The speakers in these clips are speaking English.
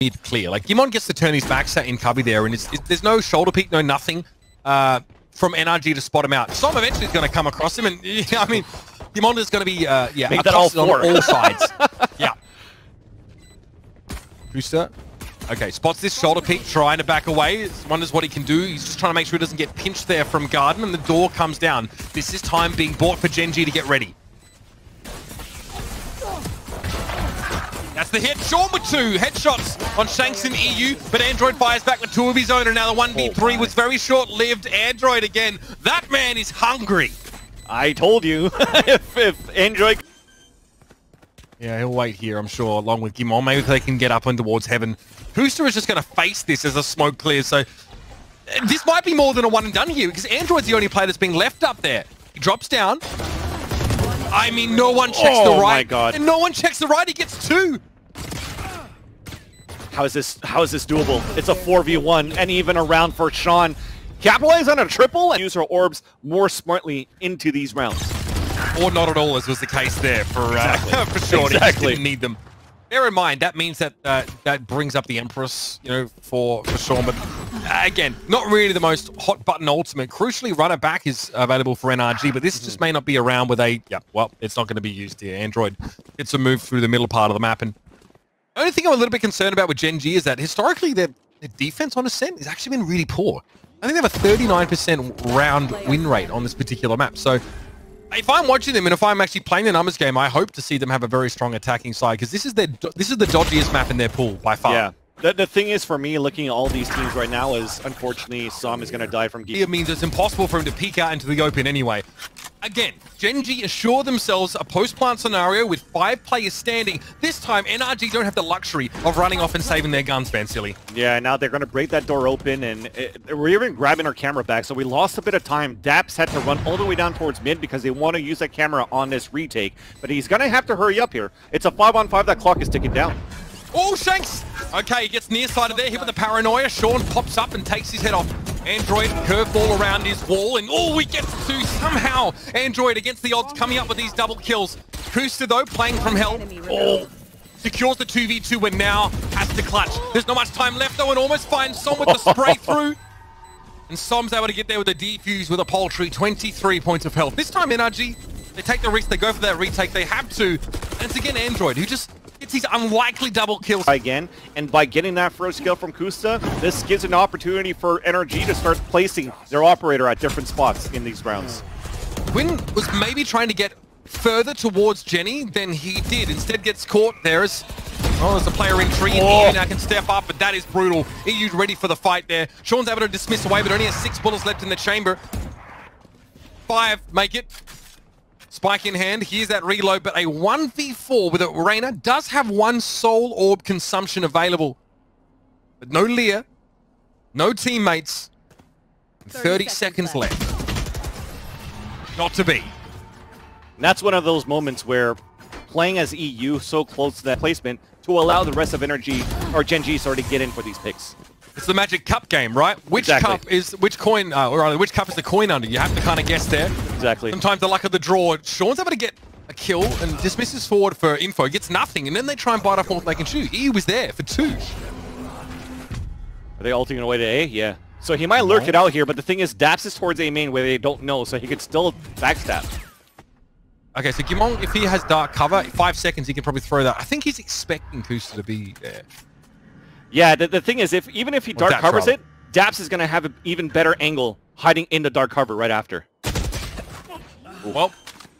mid clear. Like Gimon gets to turn his back set in cubby there, and it's, it's, there's no shoulder peek, no nothing uh, from NRG to spot him out. Som eventually is going to come across him, and yeah, I mean, Gimon is going to be uh, yeah Make that all on all sides. yeah. Booster. Okay, spots this shoulder peek, trying to back away. Wonders what he can do. He's just trying to make sure he doesn't get pinched there from Garden, and the door comes down. This is time being bought for Gen G to get ready. That's the hit. Shawn with two headshots on Shanks in EU, but Android fires back with two of his own, and now the 1v3 my. was very short-lived. Android again. That man is hungry. I told you. if, if Android Yeah, he'll wait here, I'm sure, along with Gimon. Maybe they can get up and towards heaven. Hooster is just going to face this as the smoke clears, so uh, this might be more than a one and done here, because Android's the only player that's being left up there. He drops down. I mean, no one checks Oh the my right. God. And no one checks the right. He gets two. How is this? How is this doable? It's a 4v1 and even a round for Shawn. Capitalize on a triple and use her orbs more smartly into these rounds. Or not at all, as was the case there for uh, Exactly. for Shorty. Exactly. Didn't need them. Bear in mind that means that uh, that brings up the Empress, you know, for for Shawn. But Uh, again, not really the most hot button ultimate. Crucially, run it back is available for NRG, but this just may not be around with a. Yeah, well, it's not going to be used here. Android gets a move through the middle part of the map, and the only thing I'm a little bit concerned about with Gen G is that historically their, their defense on Ascent has actually been really poor. I think they have a 39% round win rate on this particular map. So if I'm watching them and if I'm actually playing the numbers game, I hope to see them have a very strong attacking side because this is their this is the dodgiest map in their pool by far. Yeah. The, the thing is for me, looking at all these teams right now, is unfortunately Som is going to die from geek. It means it's impossible for him to peek out into the open anyway. Again, Gen G assure themselves a post-plant scenario with five players standing. This time, NRG don't have the luxury of running off and saving their guns, Van Silly. Yeah, now they're going to break that door open, and it, we're even grabbing our camera back, so we lost a bit of time. Daps had to run all the way down towards mid because they want to use that camera on this retake, but he's going to have to hurry up here. It's a 5 on 5, that clock is ticking down. Oh, Shanks! Okay, he gets near side of there, hit with the paranoia. Shawn pops up and takes his head off. Android curveball around his wall, and oh, he gets to somehow Android against the odds coming up with these double kills. Koosta, though, playing from hell. Oh, secures the 2v2 and now has to clutch. There's not much time left, though, and almost finds Som with the spray through. And Som's able to get there with a defuse with a poultry. 23 points of health. This time, NRG, they take the risk, they go for that retake. They have to. And it's again Android, who just gets these unlikely double kills. Again, and by getting that first kill from Koosta, this gives an opportunity for NRG to start placing their operator at different spots in these rounds. Quinn was maybe trying to get further towards Jenny than he did. Instead gets caught there as, oh, there's a player in tree and Oh. Can step up, but that is brutal. EU ready for the fight there. Shawn's able to dismiss away, but only has six bullets left in the chamber. Five, make it. Spike in hand, here's that reload, but a 1v4 with a Reyna does have one soul orb consumption available. But no Leer, no teammates, 30, seconds, left. Not to be. And that's one of those moments where playing as EU so close to that placement to allow the rest of Energy, or Gen G, sorry, to get in for these picks. It's the Magic Cup game, right? Which Exactly. cup is which coin, uh, or rather, which cup is the coin under? You have to kind of guess there. Exactly. Sometimes the luck of the draw. Shawn's able to get a kill and dismisses forward for info, gets nothing, and then they try and bite off more than they can chew. He was there for two. Are they ulting away to A? Yeah. So he might lurk it out here, but the thing is, Daps is towards A main where they don't know, so he could still backstab. Okay, so Gimon, if he has dark cover, five seconds, he can probably throw that. I think he's expecting Koosta to be there. Yeah, the, the thing is, if even if he dark Daps covers rather. it, Daps is going to have an even better angle hiding in the dark cover right after. Well,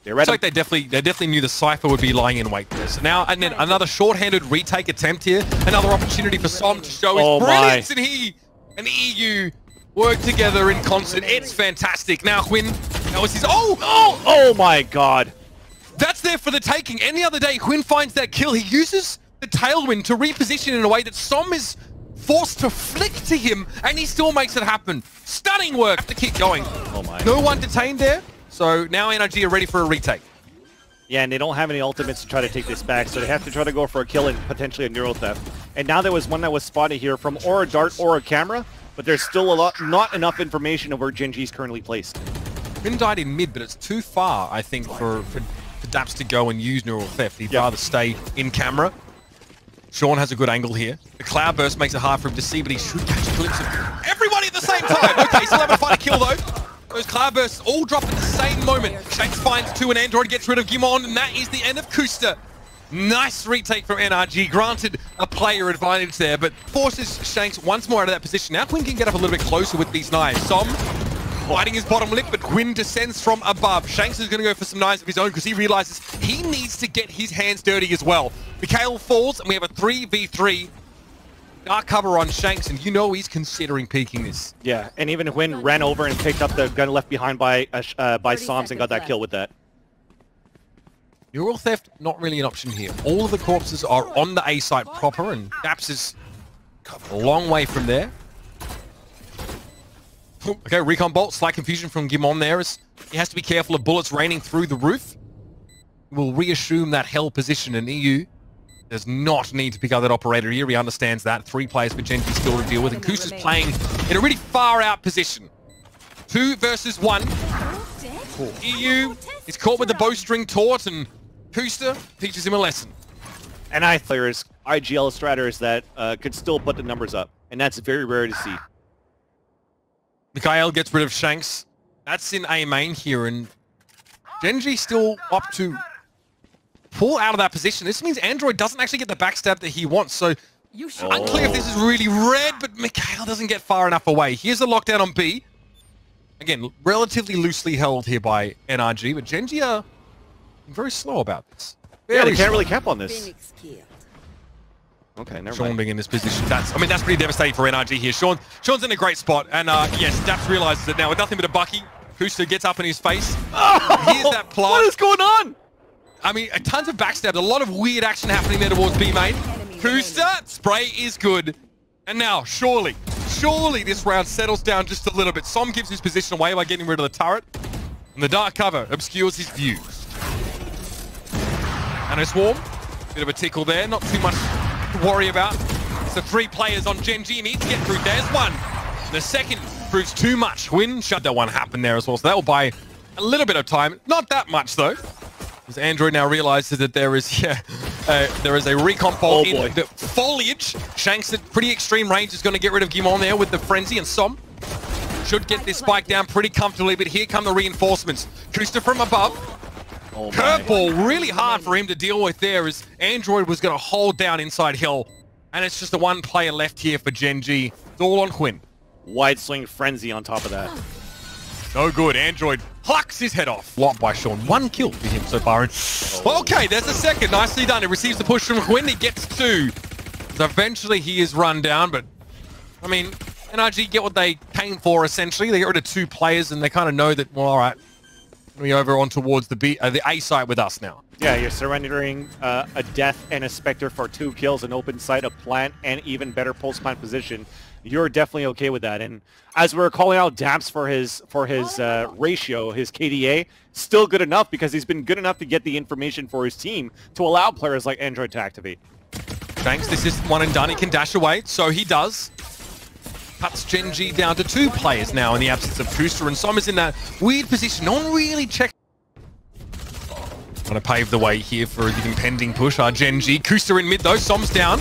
They read Looks him. like they definitely they definitely knew the Cypher would be lying in wait there. So now, and then another short-handed retake attempt here. Another opportunity for Som to show his Oh my. brilliance, and he and EU work together in concert. It's fantastic. Now, Quinn, that was his... Oh! Oh! Oh my god. That's there for the taking. Any other day, Quinn finds that kill. He uses the tailwind to reposition in a way that Som is forced to flick to him, and he still makes it happen. Stunning work. Have to keep going. Oh my. No one detained there. So now NRG are ready for a retake. Yeah, and they don't have any ultimates to try to take this back, so they have to try to go for a kill and potentially a neural theft. And now there was one that was spotted here from or a dart or a camera, but there's still a lot, not enough information of where Gen G is currently placed. Quinn died in mid, but it's too far, I think, for, for, for Daps to go and use Neural Theft. He'd Yeah. rather stay in camera. Shawn has a good angle here. The cloud burst makes it hard for him to see, but he should catch a glimpse of everybody at the same time. Okay, still having to find a kill though. Those cloud bursts all drop at the same moment. Shanks finds two and Android gets rid of Gimon, and that is the end of Koosta. Nice retake from NRG. Granted, a player advantage there, but forces Shanks once more out of that position. Now Quinn can get up a little bit closer with these knives. Som biting his bottom lip, but Quinn descends from above. Shanks is going to go for some knives of his own because he realizes he needs to get his hands dirty as well. Mikhail falls, and we have a 3v3. Dark cover on Shanks, and you know he's considering peeking this. Yeah, and even Quinn ran over and picked up the gun left behind by uh, uh, by Soms and got that kill with that. Neural theft, not really an option here. All of the corpses are on the A site proper, and Daps is a long way from there. Okay, Recon Bolt, slight confusion from Gimon there as he has to be careful of bullets raining through the roof. We'll reassume that hell position in EU does not need to pick up that operator here. He understands that. Three players for Gen G still to deal with, and Koosta's playing in a really far out position. Two versus one. EU is caught with the bowstring taunt, and Koosta teaches him a lesson. And I players, IGL Straters that uh, could still put the numbers up, and that's very rare to see. Mikhail gets rid of Shanks. That's in A main here, and Gen G still up to pull out of that position. This means Android doesn't actually get the backstab that he wants, so oh. unclear if this is really red, but Mikhail doesn't get far enough away. Here's a lockdown on B. Again, relatively loosely held here by NRG, but Gen G are very slow about this. Very yeah, they can't slow. really cap on this. Okay, never Shawn mind. being in this position. That's, I mean, that's pretty devastating for NRG here. Shawn, Shawn's in a great spot, and uh, yes, Daps realizes it now with nothing but a bucky. Koosta gets up in his face. Oh, Here's that plant. What is going on? I mean, uh, tons of backstab, a lot of weird action happening there towards B main. Koosta, spray is good. And now, surely, surely this round settles down just a little bit. Som gives his position away by getting rid of the turret. And the dark cover obscures his view. And a swarm. Bit of a tickle there, not too much to worry about. It's the three players on Gen G. He needs to get through. There's one. The second proves too much. Win shut that one happen there as well. So that will buy a little bit of time. Not that much though. As Android now realizes that there is, yeah, uh, there is a recon bolt oh in the foliage. Shanks at pretty extreme range is going to get rid of Gimon there with the frenzy and Som should get this spike down pretty comfortably, but here come the reinforcements. Koosta from above. Oh Curveball, really hard for him to deal with there as Android was going to hold down inside Hill. And it's just the one player left here for Gen G. It's all on Quinn. Wide swing frenzy on top of that. No good. Android plucks his head off. Lot by Shawn. One kill for him so far. Okay, there's a second. Nicely done. He receives the push from Quinn. He gets two. Eventually he is run down, but I mean, NRG get what they came for essentially. They get rid of two players and they kind of know that, well, all right, we over on towards the B, uh, the A site with us now. Yeah, you're surrendering uh, a Death and a Spectre for two kills, an open site, a plant, and even better post plant position. You're definitely okay with that. And as we are calling out Daps for his for his uh, ratio, his KDA, still good enough because he's been good enough to get the information for his team to allow players like Android to activate. Thanks. This is one and done. He can dash away, so he does cuts Gen G down to two players now in the absence of Koosta, and Som is in that weird position. No one really checks. Trying to pave the way here for the impending push are Gen G. Kusta in mid though, Som's down.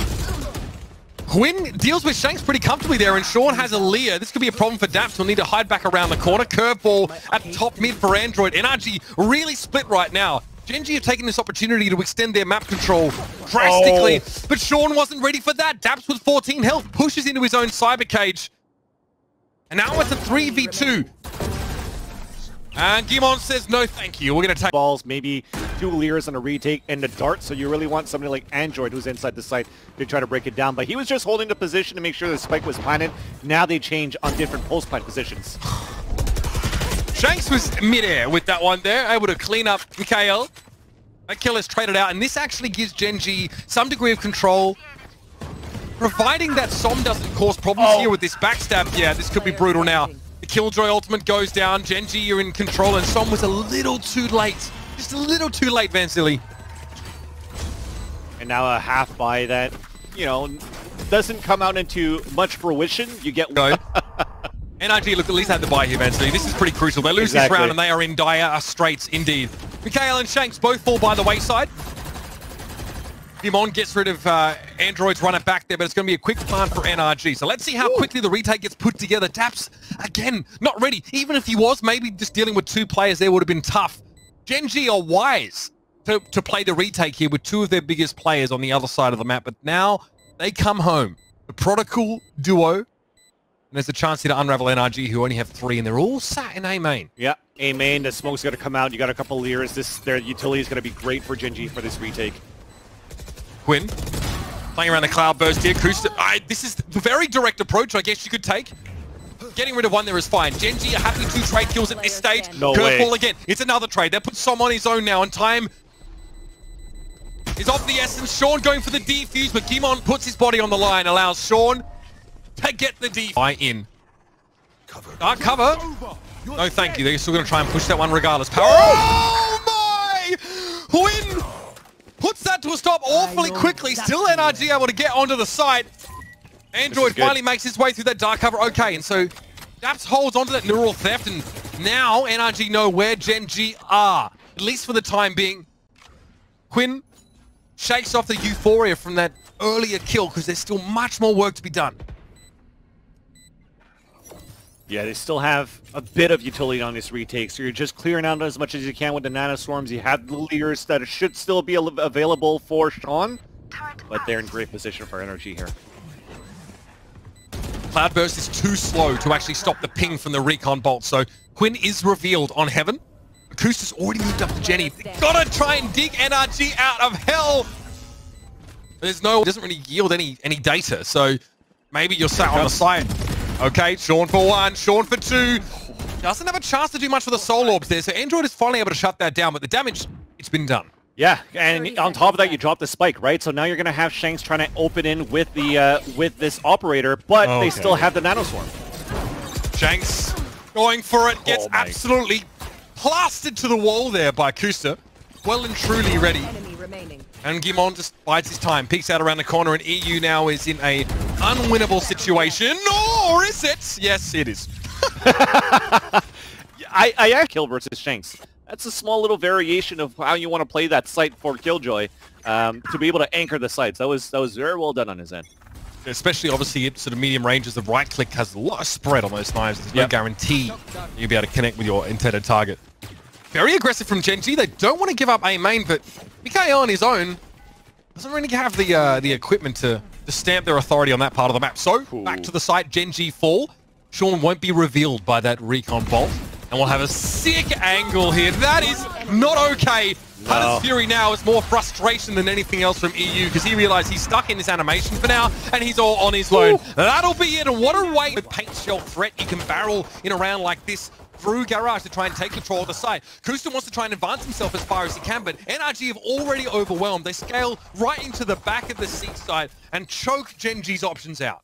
Quinn deals with Shanks pretty comfortably there, and Shawn has a Leer. This could be a problem for Daps. He'll need to hide back around the corner. Curveball at top mid for Android. NRG really split right now. Gen G have taken this opportunity to extend their map control drastically, oh. but Shawn wasn't ready for that. Daps with 14 health pushes into his own cyber cage. And now it's a 3v2. And Gimon says, no thank you, we're going to take... Balls, maybe two Leers and a retake and a dart, so you really want somebody like Android who's inside the site to try to break it down. But he was just holding the position to make sure the spike was planted. Now they change on different post plant positions. Shanks was midair with that one there, able to clean up Mikhail. That kill is traded out, and this actually gives Gen G some degree of control. Providing that Som doesn't cause problems oh. here with this backstab, yeah, this could be brutal now. The Killjoy ultimate goes down, Gen G, you're in control, and Som was a little too late. Just a little too late, Vansili. And now a half buy that, you know, doesn't come out into much fruition. You get... Go. NRG look at least had the buy here, Vansili. This is pretty crucial. They lose exactly. this round and they are in dire straits indeed. Mikhail and Shanks both fall by the wayside. Gimon gets rid of uh, Android's run it back there, but it's going to be a quick plan for NRG. So let's see how quickly the retake gets put together. Daps, again, not ready. Even if he was, maybe just dealing with two players there would have been tough. Gen G are wise to, to play the retake here with two of their biggest players on the other side of the map, but now they come home. The Prodigal duo, and there's a chance here to unravel NRG, who only have three, and they're all sat in A main. Yeah, A main, the smoke's going to come out. You got a couple Leers. This, their utility is going to be great for Gen G for this retake. Quinn playing around the cloud burst here. Koosta, I, this is a very direct approach, I guess you could take. Getting rid of one there is fine. Genji, G are happy to trade kills at this stage. No Curveball way. again. It's another trade. They put Som on his own now, and time is of the essence. Shawn going for the defuse, but Gimon puts his body on the line, allows Shawn to get the defuse. Eye in. Dark ah, cover. No, thank you. They're still going to try and push that one regardless. Power. Oh my! Win puts that to a stop awfully quickly. Still NRG able to get onto the site. Android finally makes his way through that dark cover. Okay, and so Daps holds onto that neural theft, and now NRG know where Gen G are, at least for the time being. Quinn shakes off the euphoria from that earlier kill because there's still much more work to be done. Yeah, they still have a bit of utility on this retake, so you're just clearing out as much as you can with the nanoswarms. You have the leaders that should still be available for Shawn, but they're in great position for energy here. Cloudburst is too slow to actually stop the ping from the recon bolt, so Quinn is revealed on Heaven. Acoustus already moved up to Jenny. Gotta try and dig NRG out of hell! There's no, it doesn't really yield any any data, so maybe you're sat on the site. Okay, Shawn for one, Shawn for two. Doesn't have a chance to do much for the Soul Orbs there, so Android is finally able to shut that down, but the damage, it's been done. Yeah, and on top of that, you drop the spike, right? So now you're gonna have Shanks trying to open in with the uh, with this operator, but Okay. they still have the nanoswarm. Shanks going for it, gets Oh absolutely plastered to the wall there by Koosta. Well and truly ready. And Gimon just bides his time, peeks out around the corner, and EU now is in a unwinnable situation. Or is it? Yes, it is. I, I actually kill versus Shanks. That's a small little variation of how you want to play that site for Killjoy um, to be able to anchor the sites. That was that was very well done on his end. Especially, obviously, at sort of medium ranges, the right click has a lot of spread on those knives. There's no Yep. guarantee you'll be able to connect with your intended target. Very aggressive from Gen G. They don't want to give up A main, but Mikael on his own doesn't really have the uh, the equipment to, to stamp their authority on that part of the map. So, back to the site, Genji G fall. Shawn won't be revealed by that recon bolt. And we'll have a sick angle here. That is not okay. Hunter's Fury now is more frustration than anything else from EU because he realized he's stuck in this animation for now and he's all on his own. That'll be it. And what a way with paint shell threat you can barrel in a round like this through Garage to try and take control of the site. Koosta wants to try and advance himself as far as he can, but NRG have already overwhelmed. They scale right into the back of the seat side and choke Gen G's options out.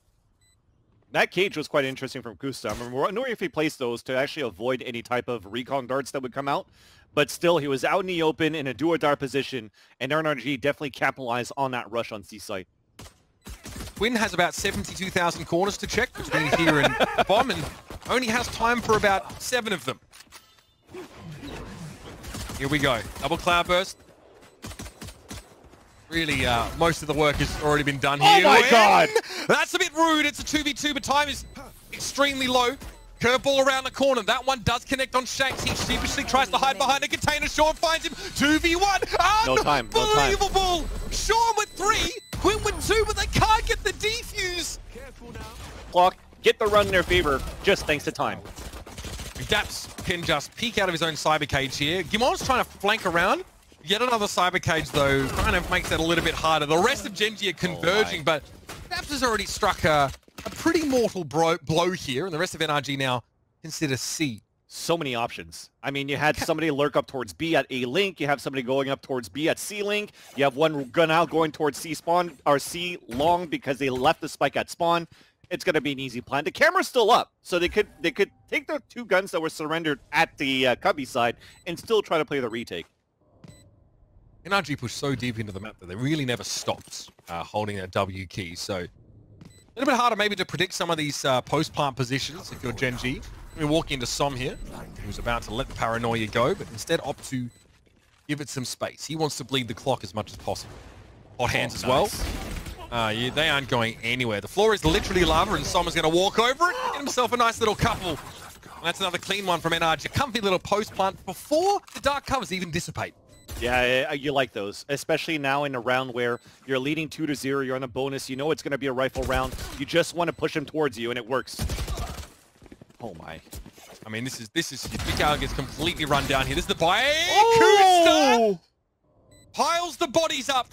That cage was quite interesting from Koosta. I'm wondering if he placed those to actually avoid any type of recon darts that would come out. But still, he was out in the open in a do-or-die position, and NRG definitely capitalized on that rush on C-site. Quinn has about 72,000 corners to check between here and Bomb and only has time for about seven of them. Here we go. Double cloud burst. Really, uh, most of the work has already been done here. Oh my God! That's a bit rude. It's a 2v2, but time is extremely low. Curveball around the corner. That one does connect on Shanks. He sheepishly tries to hide behind a container. Shawn finds him. 2v1. No time, no time. Unbelievable. Shawn with three. Quinn with two, but they can't get the defuse. Clock, get the run in their favor, just thanks to time. Daps can just peek out of his own cyber cage here. Gimon's trying to flank around. Yet another cyber cage, though, kind of makes that a little bit harder. The rest of Gen G are converging, but Daps has already struck a, a pretty mortal bro blow here, and the rest of NRG now consider C. So many options. I mean, you had somebody lurk up towards B at A link. You have somebody going up towards B at C link. You have one gun out going towards C spawn or C long because they left the spike at spawn. It's going to be an easy plan. The camera's still up, so they could they could take the two guns that were surrendered at the uh, Cubby side and still try to play the retake. NRG pushed so deep into the map that they really never stopped uh, holding that W key. So a little bit harder maybe to predict some of these uh, post-plant positions if you're Gen G. We're walking into Som here, who's about to let the paranoia go, but instead opt to give it some space. He wants to bleed the clock as much as possible. hot hands Oh, as well. nice. Uh, yeah, they aren't going anywhere. The floor is literally lava, and Sommer's going to walk over it, get himself a nice little couple. And that's another clean one from NRG. A comfy little post plant before the dark covers even dissipate. Yeah, you like those, especially now in a round where you're leading two to zero. You're on a bonus. You know it's going to be a rifle round. You just want to push him towards you, and it works. Oh my! I mean, this is this is Mikael gets completely run down here. This is the buy. Oh! piles the bodies up,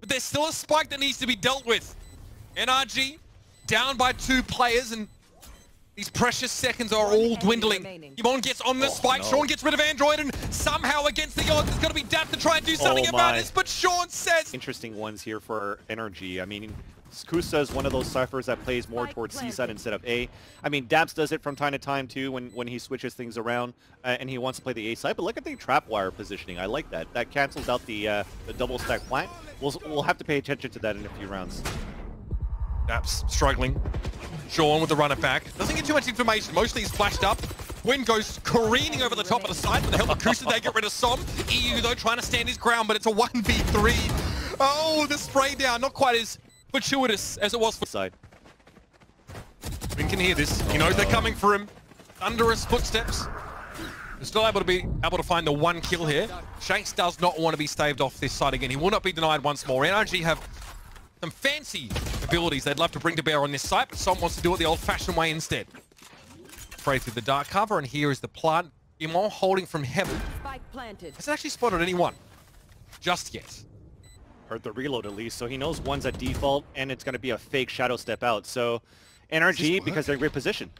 but there's still a spike that needs to be dealt with. NRG down by two players, and these precious seconds are all dwindling. remaining. Yvonne gets on the Oh, spike. no. Shawn gets rid of Android, and somehow against the odds, it's going to be Dap to try and do something Oh, about this. But Shawn says, Interesting ones here for energy. I mean, Koosta is one of those ciphers that plays more towards C side instead of A. I mean, Daps does it from time to time too when, when he switches things around uh, and he wants to play the A side. But look at the trap wire positioning. I like that. That cancels out the uh, the double stack plant. We'll, we'll have to pay attention to that in a few rounds. Dap's struggling. Shawn with the run it back. Doesn't get too much information. Mostly he's flashed up. Wind goes careening over the top of the side with the help of Koosta. They get rid of Som. EU though trying to stand his ground, but it's a 1v3. Oh, the spray down. Not quite as fortuitous as it was for Side. Wind can hear this. He knows they're coming for him. Thunderous footsteps. They're still able to be able to find the one kill here. Shanks does not want to be staved off this side again. He will not be denied once more. NRG have some fancy abilities they'd love to bring to bear on this site, but Som wants to do it the old-fashioned way instead. Pray through the dark cover, and here is the plant. Gimon holding from heaven. Spike planted. Hasn't actually spotted anyone just yet. Heard the reload at least, so he knows one's at default and it's going to be a fake shadow step out. So NRG, because they're in great position.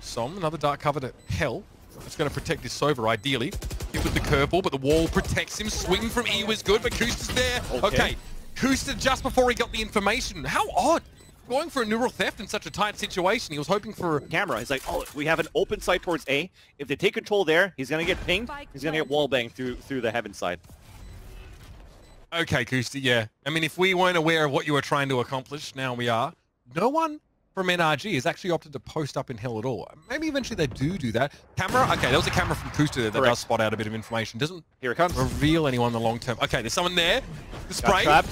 Som, another dark cover to hell. It's going to protect this Sova, ideally. Hit with the curveball, but the wall protects him. Swing from E was good, but Koosta's there. Okay. Okay. Koosta just before he got the information. How odd. Going for a neural theft in such a tight situation. He was hoping for... A camera. He's like, oh, we have an open site towards A. If they take control there, he's gonna get pinged. He's gonna get planted. wall banged through through the heaven side. Okay, Koosta, yeah. I mean, if we weren't aware of what you were trying to accomplish, now we are. No one from NRG has actually opted to post up in hell at all. Maybe eventually they do do that. Camera? Okay, there was a camera from Koosta there that Correct. does spot out a bit of information. Doesn't Here it comes. reveal anyone in the long term. Okay, there's someone there. The Got spray. trapped.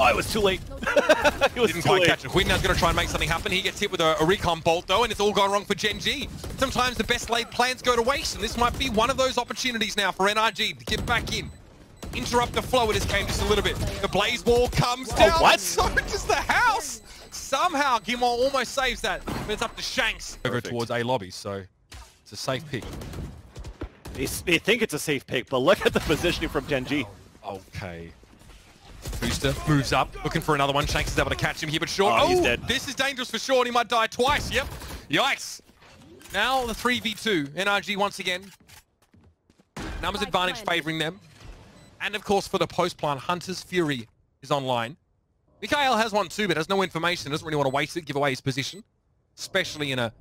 Oh, it was too late. it was Didn't too quite late. catch it. Huinna's going to try and make something happen. He gets hit with a, a recon bolt, though, and it's all gone wrong for Gen G. Sometimes the best laid plans go to waste, and this might be one of those opportunities now for NRG to get back in. Interrupt the flow of this game just a little bit. The Blaze Wall comes oh, down. what? So does the house. Somehow, Gimon almost saves that, but it's up to Shanks. Over towards A lobby, so it's a safe pick. They, they think it's a safe pick, but look at the positioning from Genji. G. Okay. Booster moves up, looking for another one. Shanks is able to catch him here, but Shawn. Oh, he's dead. This is dangerous for Shawn. He might die twice. Yep. Yikes. Now the 3v2. NRG once again. Numbers advantage favoring them. And of course, for the post plant, Hunter's Fury is online. Mikhail has one too, but has no information. Doesn't really want to waste it, give away his position. Especially in a,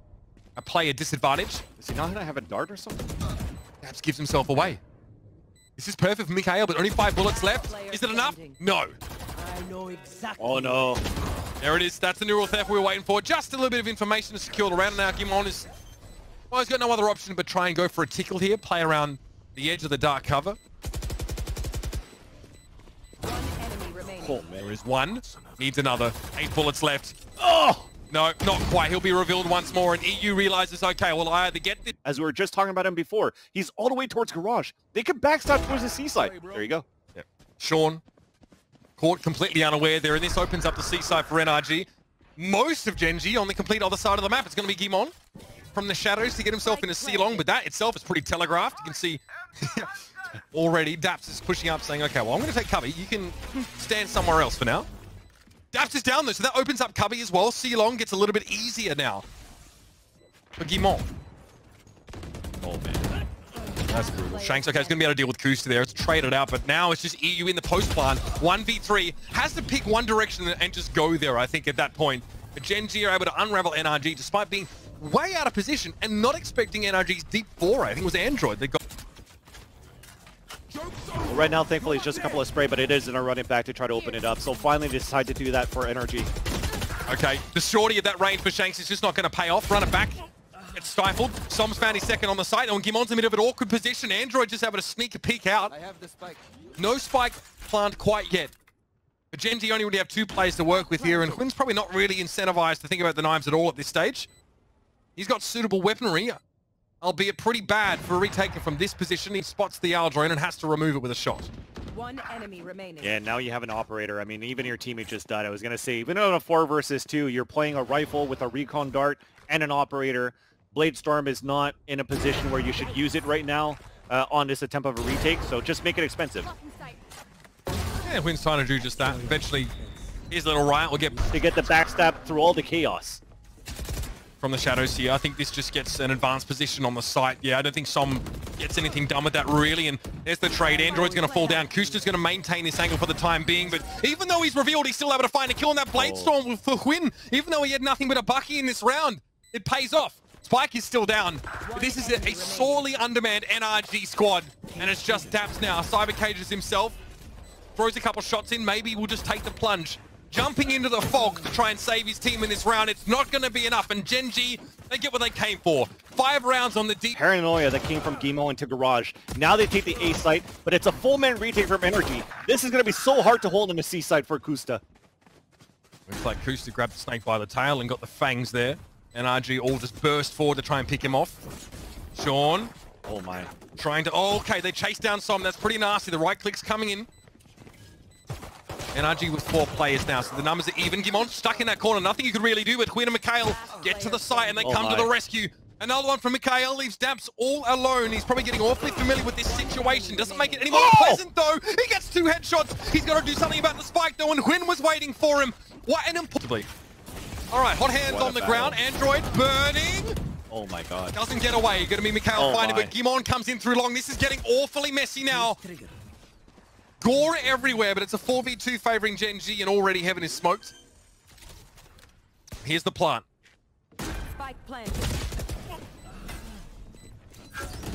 a player disadvantage. Does he not have a dart or something? Perhaps gives himself away. This is perfect for Mikhail, but only five bullets left. Is it enough? No. I know exactly. Oh no. There it is. That's the neural theft we were waiting for. Just a little bit of information to secure the round. Now Gimon is... Well, he's got no other option but try and go for a tickle here. Play around the edge of the dark cover. Enemy remaining. Oh man. is one. Needs another. Eight bullets left. Oh! No, not quite. He'll be revealed once more, and EU realizes, okay, well, I either get this... As we were just talking about him before, he's all the way towards garage. They could backstab towards the C side. There you go. Yep. Shawn, caught completely unaware there, and this opens up the C side for NRG. Most of Gen G on the complete other side of the map. It's going to be Gimon from the shadows to get himself in a C-long, but that itself is pretty telegraphed. You can see already Daps is pushing up saying, okay, well, I'm going to take Cubby. You can stand somewhere else for now. Daps is down though, so that opens up Cubby as well. C-long gets a little bit easier now for Gimon. Oh man. That's brutal. Shanks, okay, he's going to be able to deal with Koosta there. It's traded out, but now it's just EU in the post plant. 1v3. Has to pick one direction and just go there, I think, at that point. But Gen G are able to unravel NRG despite being way out of position and not expecting NRG's deep foray. I think it was Android. They got right now, thankfully, it's just a couple of spray, but it is in a running back to try to open it up. So finally, they decide to do that for energy. Okay, the shorty of that range for Shanks is just not going to pay off. Run it back. It's stifled. Som's found his second on the site. And Gimon's in a bit of an awkward position. Android just able to sneak a peek out. I have the spike. No spike plant quite yet. But Gen G only really have two players to work with here, and Quinn's probably not really incentivized to think about the knives at all at this stage. He's got suitable weaponry, albeit pretty bad for a retaker from this position. He spots the Owl Drone and has to remove it with a shot. One enemy remaining. Yeah, now you have an operator. I mean, even your teammate just died. I was going to say, even on a 4 versus 2, you're playing a rifle with a recon dart and an operator. Blade Storm is not in a position where you should use it right now uh, on this attempt of a retake, so just make it expensive. Yeah, Quinn's trying to do just that. Eventually, his little riot will get To get the backstab through all the chaos. From the shadows here. I think this just gets an advanced position on the site. Yeah, I don't think Som gets anything done with that really. And there's the trade. Android's going to fall down. Koosta's going to maintain this angle for the time being. But even though he's revealed, he's still able to find a kill on that Blade Oh. Storm for Quinn. Even though he had nothing but a Bucky in this round, it pays off. Spike is still down. But this is a, a sorely undermanned NRG squad. And it's just Daps now. Cyber cages himself. Throws a couple shots in. Maybe we'll just take the plunge. Jumping into the fog to try and save his team in this round. It's not going to be enough. And Gen G, they get what they came for. Five rounds on the deep. Paranoia that came from Gimo into Garage. Now they take the A site, but it's a full man retake from Energy. This is going to be so hard to hold in the C site for Koosta. Looks like Koosta grabbed the snake by the tail and got the fangs there. And RG all just burst forward to try and pick him off. Shawn Oh my. trying to... Oh, okay, they chase down Som. That's pretty nasty. The right click's coming in. NRG with four players now, so the numbers are even. Gimon stuck in that corner. Nothing you could really do, but Quinn and Mikhail get to the site and they Oh come to the rescue. Another one from Mikhail leaves Daps all alone. He's probably getting awfully familiar with this situation. Doesn't make it any more Oh! pleasant, though. He gets two headshots. He's got to do something about the spike, though, and Quinn was waiting for him. What an important... All right, hot hands What on the battle. ground. Android burning. Oh my god. Doesn't get away. Going to be Mikhail Oh finding, but Gimon comes in through long. This is getting awfully messy now. Gore everywhere, but it's a 4v2 favoring Gen G, and already heaven is smoked. Here's the plant. Spike planted.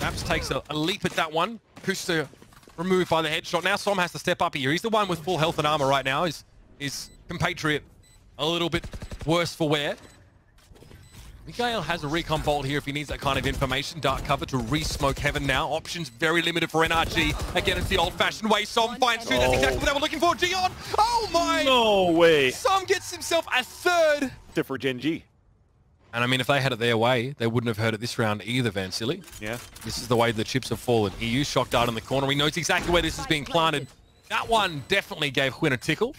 Maps takes a, a leap at that one. Pushed to removed by the headshot. Now Som has to step up here. He's the one with full health and armor right now. His, his compatriot a little bit worse for wear. Mikael has a recon bolt here if he needs that kind of information. Dark cover to re-smoke heaven now. Options very limited for NRG. Again, it's the old-fashioned way. Som finds two. That's exactly what they were looking for. Gion! Oh my! No way. Som gets himself a third. For Gen G. And I mean, if they had it their way, they wouldn't have heard it this round either, Van Yeah. This is the way the chips have fallen. EU shocked out in the corner. He knows exactly where this is being planted. That one definitely gave Quinn a tickle.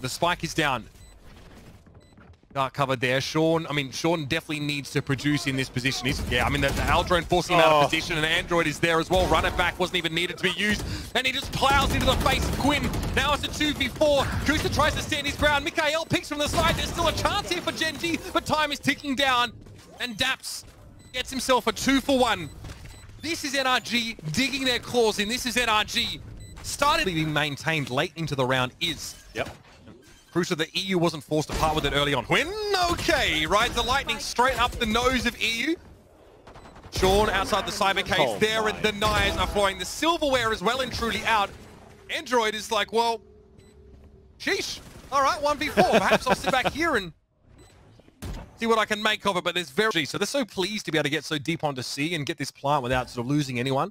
The spike is down. Dark cover there. Shawn, I mean, Shawn definitely needs to produce in this position. He's, yeah, I mean, the, the Owl Drone forcing him out Oh. of position, and Android is there as well. Run it back wasn't even needed to be used, and he just plows into the face of Quinn. Now it's a 2v4. Koosta tries to stand his ground. Mikhail picks from the side. There's still a chance here for Gen G, but time is ticking down, and Daps gets himself a two for one. This is NRG digging their claws in. This is NRG. Started being maintained late into the round is Yep. Crucial that EU wasn't forced to part with it early on. Win? Okay. Rides the lightning straight up the nose of EU. Shawn outside the cyber cage Oh there and the knives are flowing. The silverware is well and truly out. Android is like, well, sheesh. All right, 1v4. Perhaps I'll sit back here and see what I can make of it. But there's very... So they're so pleased to be able to get so deep onto C and get this plant without sort of losing anyone.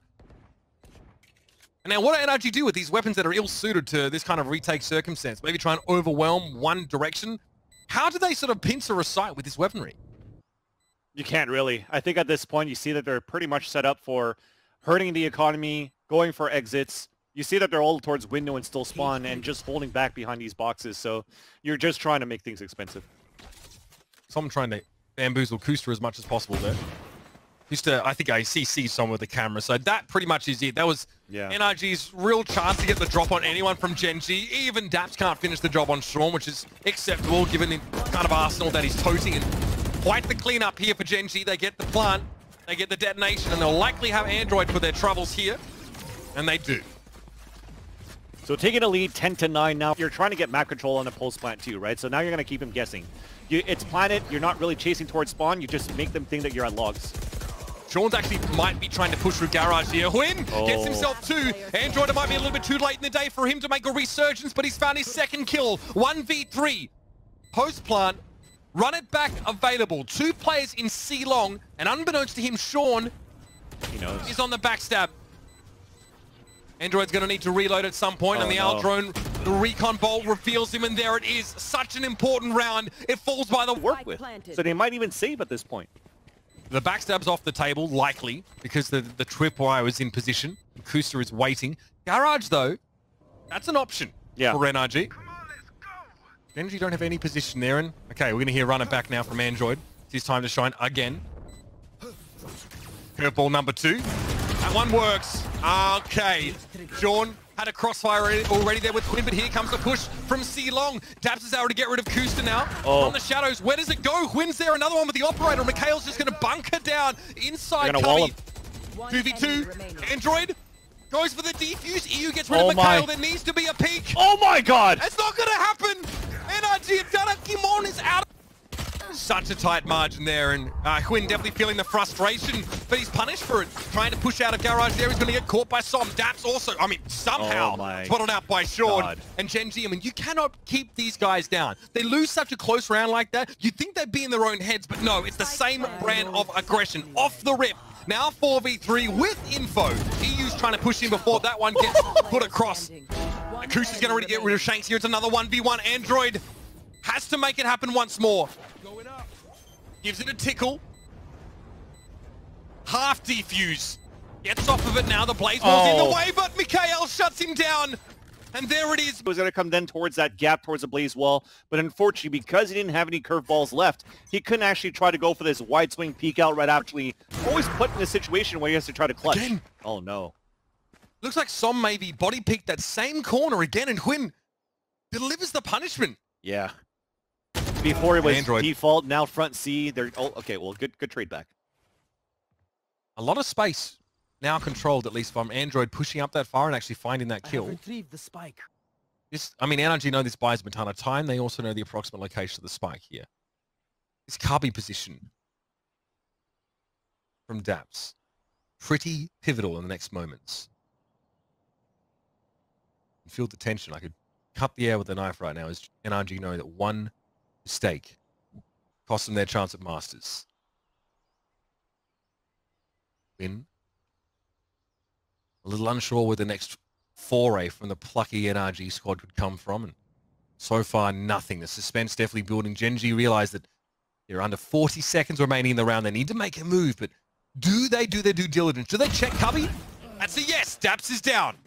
And now what do NRG do with these weapons that are ill-suited to this kind of retake circumstance? Maybe try and overwhelm one direction? How do they sort of pincer a site with this weaponry? You can't really. I think at this point you see that they're pretty much set up for hurting the economy, going for exits. You see that they're all towards window and still spawn and just holding back behind these boxes. So you're just trying to make things expensive. So I'm trying to bamboozle Koosta as much as possible there. Koosta, I think I CC some with the camera, so that pretty much is it. That was Yeah. NRG's real chance to get the drop on anyone from Gen G. Even Daps can't finish the job on Shawn, which is acceptable given the kind of arsenal that he's toting. And quite the cleanup here for Gen G. They get the plant, they get the detonation, and they'll likely have Android for their troubles here. And they do. So taking a lead 10 to 9 now. You're trying to get map control on the post plant too, right? So now you're going to keep him guessing. You, it's planted. You're not really chasing towards spawn. You just make them think that you're at logs. Shawn's actually might be trying to push through Garage here. Win gets Oh. himself two. Android, it might be a little bit too late in the day for him to make a resurgence, but he's found his second kill. 1v3. Post plant. Run it back available. Two players in C long, and unbeknownst to him, Shawn He knows. is on the backstab. Android's going to need to reload at some point, and Oh, the no. Owl drone, the recon bolt reveals him, and there it is. Such an important round. It falls by the Work with. So they might even save at this point. The backstab's off the table, likely, because the, the tripwire is in position. Koosta is waiting. Garage, though, that's an option Yeah. for NRG. On, Gen G don't have any position there, and okay, we're going to hear run it back now from Android. It's his time to shine again. Curveball number two. That one works. Okay. Shawn had a crossfire already- already there with Quinn, but here comes the push from C Long. Daps is able to get rid of Koosta now. Oh. From the shadows, where does it go? Quinn's there, another one with the operator. Mikhail's just going to bunker down inside gonna wall Cubby. him. 2v2. Android goes for the defuse. EU gets rid Oh of Mikhail. my. There needs to be a peek. Oh my god! It's not going to happen. NRG have done it. Gimon is out. Such a tight margin there, and uh, Quinn definitely feeling the frustration, but he's punished for it. Trying to push out of garage there, he's going to get caught by Som. Daps also, I mean, somehow Oh my spotted out by Shawn God. and Gen G. I mean, you cannot keep these guys down. They lose such a close round like that. You'd think they'd be in their own heads, but no, it's the same brand of aggression. Off the rip. Now 4v3 with info. EU's trying to push in before that one gets put across. Standing. One Akusa's going to enemy get rid of Shanks here. It's another 1v1. Android has to make it happen once more. Gives it a tickle. Half defuse. Gets off of it now. The Blaze Wall's in the Oh. way, but Mikhail shuts him down. And there it is. It was going to come then towards that gap towards the blaze wall, but unfortunately, because he didn't have any curveballs left, he couldn't actually try to go for this wide swing peek out right after he always put in a situation where he has to try to clutch. Again. Oh no. Looks like Som maybe body peeked that same corner again, and Quinn delivers the punishment. Yeah. Before it was Android. default, now front C. They're oh, okay. Well, good good trade back. A lot of space now controlled, at least from Android, pushing up that far and actually finding that kill. retrieved the spike. This, I mean, NRG know this buys them a ton of time. They also know the approximate location of the spike here. This Cubby position from Daps, pretty pivotal in the next moments. Feel the tension. I could cut the air with a knife right now as NRG know that one mistake cost them their chance at Masters. Win. A little unsure where the next foray from the plucky NRG squad could come from. And so far, nothing. The suspense definitely building. Gen G realized that they're under 40 seconds remaining in the round. They need to make a move, but do they do their due diligence? Do they check Cubby? That's a yes. Daps is down.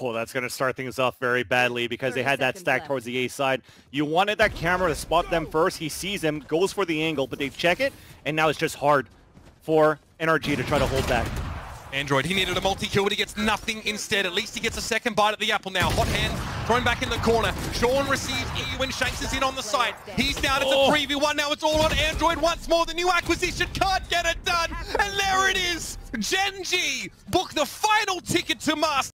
Oh, that's going to start things off very badly because they had that seconds stack left. towards the A side. You wanted that camera to spot them first. He sees them, goes for the angle, but they check it, and now it's just hard for NRG to try to hold back. Android, he needed a multi-kill, but he gets nothing instead. At least he gets a second bite at the apple now. Hot hand thrown back in the corner. Shawn receives EU and Shanks is in on the site. He's down. It's Oh. a 3v1 now. It's all on Android once more. The new acquisition can't get it done. And there it is. Gen G book the final ticket to Master.